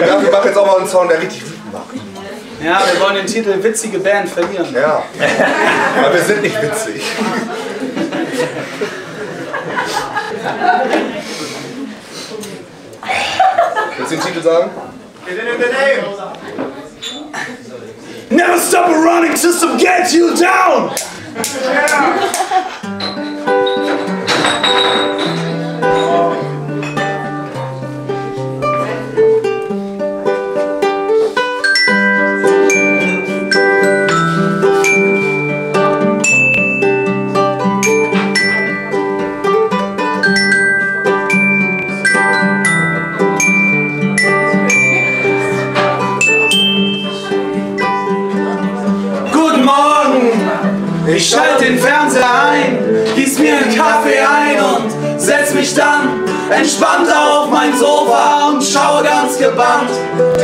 Ja, wir machen jetzt auch mal einen Song, der richtig wütend macht. Ja, wir wollen den Titel Witzige Band verlieren. Ja. Aber wir sind nicht witzig. Willst du den Titel sagen? Never stop a running system get you down! Guten Ich schalte den Fernseher ein, gieß mir einen Kaffee ein und setz mich dann entspannt auf mein Sofa und schaue ganz gebannt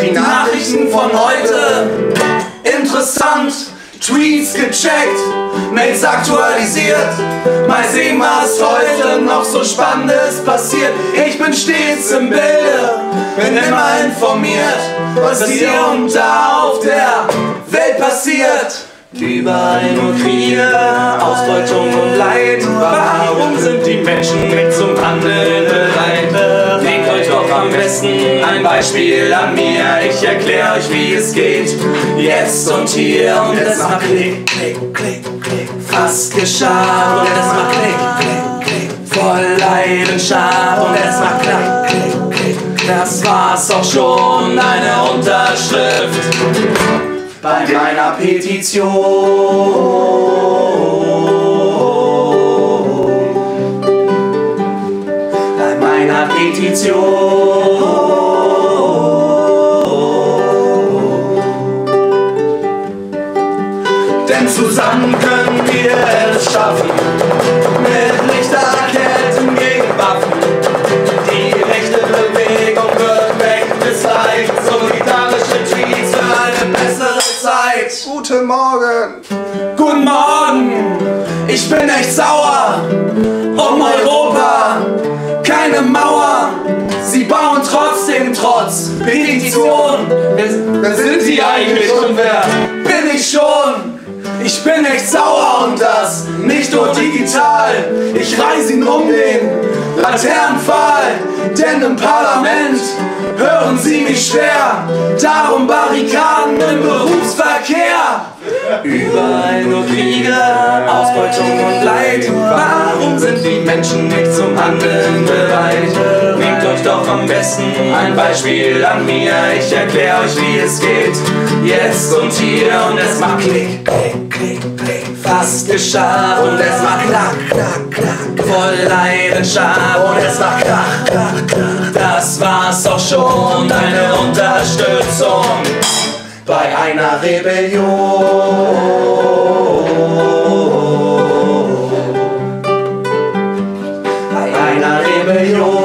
die Nachrichten von heute. Interessant, Tweets gecheckt, Mails aktualisiert. Mal sehen, was heute noch so Spannendes passiert. Ich bin stets im Bilde, bin immer informiert, was hier und da auf der Welt passiert. Überall nur Kriege, Ausbeutung und Leid. Warum sind die Menschen nicht zum Handeln bereit? Nehmt euch doch am besten ein Beispiel an mir. Ich erkläre euch, wie es geht. Jetzt und hier und es macht Klick, Klick, Klick, Klick. Fast geschah und es macht Klick, Klick, Klick. Voll Leidenschaft und es macht Klick, Klick, Klick. Das war's auch schon, eine Unterschrift bei meiner Petition. Bei meiner Petition. Denn zusammen können wir es schaffen, ich bin echt sauer um Europa. Keine Mauer, sie bauen trotzdem trotz Petition. Wer, sind sie eigentlich und wer bin ich schon? Ich bin echt sauer und das nicht nur digital. Ich reiß ihn um den Laternenpfahl, denn im Parlament hören sie mich schwer. Darum im Berufsverkehr. Überall nur Kriege, Ausbeutung und Leid. Warum sind die Menschen nicht zum Handeln bereit? Nehmt euch doch am besten ein Beispiel an mir. Ich erkläre euch, wie es geht. Jetzt und hier und es macht Klick, Klick, Klick, Klick. Fast geschah und es macht Klack, Klack, Klack. Voll Leidenschaft und es macht Krach, Krach, Krach. Das war's auch schon, eine Unterstützung bei einer Rebellion. Bei einer Rebellion.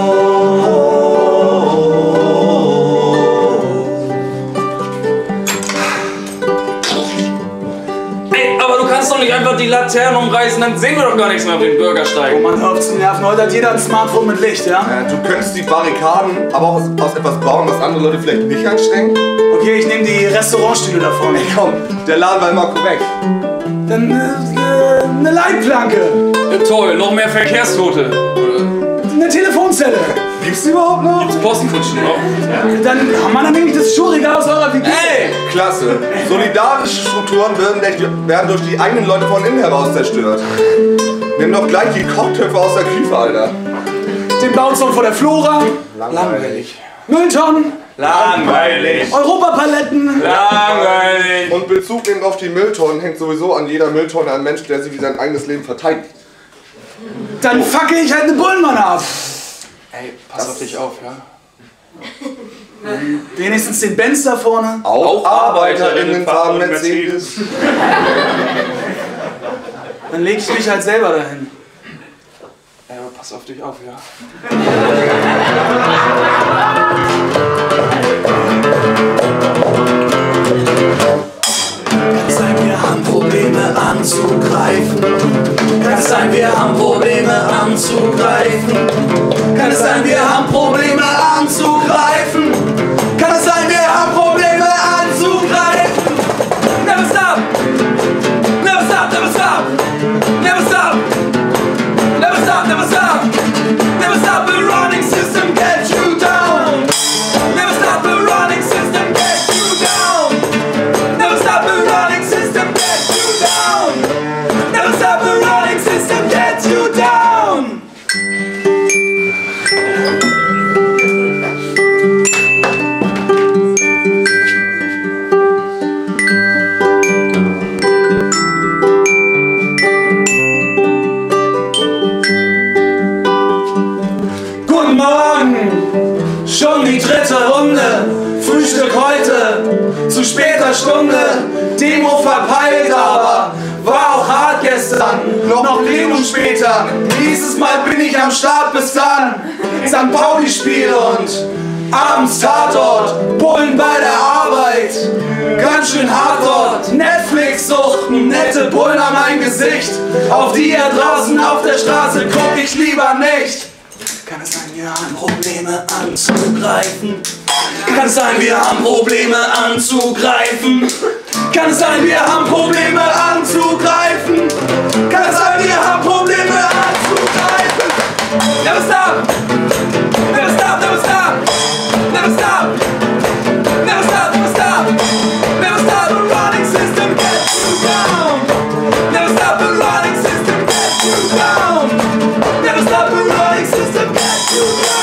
Laternen umreißen, dann sehen wir doch gar nichts mehr auf den Bürgersteig. Man hört zu nerven. Heute hat jeder ein Smartphone mit Licht, ja? Äh, du könntest die Barrikaden aber auch aus, aus etwas bauen, was andere Leute vielleicht nicht anstrengen. Okay, ich nehme die Restaurantstühle da vorne. Komm, der Laden war immer korrekt. Dann äh, eine Leitplanke, Ja, toll, noch mehr Verkehrstote. Eine Telefonzelle. Gibt's die überhaupt noch? Gibt's Postkutschten noch? Dann haben wir dann nämlich das Schuhregal aus eurer WG. Ey! Klasse. Solidarische Strukturen werden durch, werden durch die eigenen Leute von innen heraus zerstört. Nimm doch gleich die Kochtöpfe aus der Küche, Alter. Den Bauzaun vor der Flora. Langweilig. Mülltonnen. Langweilig! Europapaletten. Langweilig! Und Bezug nehmen auf die Mülltonnen hängt sowieso an jeder Mülltonne ein Mensch, der sie wie sein eigenes Leben verteidigt. Dann facke ich halt eine Bullmann ab. Ey, pass auf dich auf, ja? Wenigstens den Benz da vorne. Auch, Auch ArbeiterInnen fahren Mercedes. Dann leg ich mich halt selber dahin. Ey, aber pass auf dich auf, ja? zugreifen? Kann es sein, wir haben Probleme anzugreifen? Kann es sein, wir haben Probleme anzugreifen? Never stop! Never stop, never stop! Never stop! Never stop, never stop! Never stop, the running system gets you down! Never stop, the running system gets you down! Never stop, the running system gets you down! Stunde, Demo verpeilt, aber war auch hart gestern, noch Plenum später. Dieses Mal bin ich am Start, bis dann St. Pauli Spiel und abends Tatort, Bullen bei der Arbeit. Ganz schön hart dort, Netflix-Suchten, nette Bullen an mein Gesicht. Auf die hier draußen auf der Straße guck ich lieber nicht. Wir haben Probleme anzugreifen? Kann es sein, wir haben Probleme anzugreifen? Kann es sein, wir haben Probleme anzugreifen? Kann es sein, wir haben Probleme you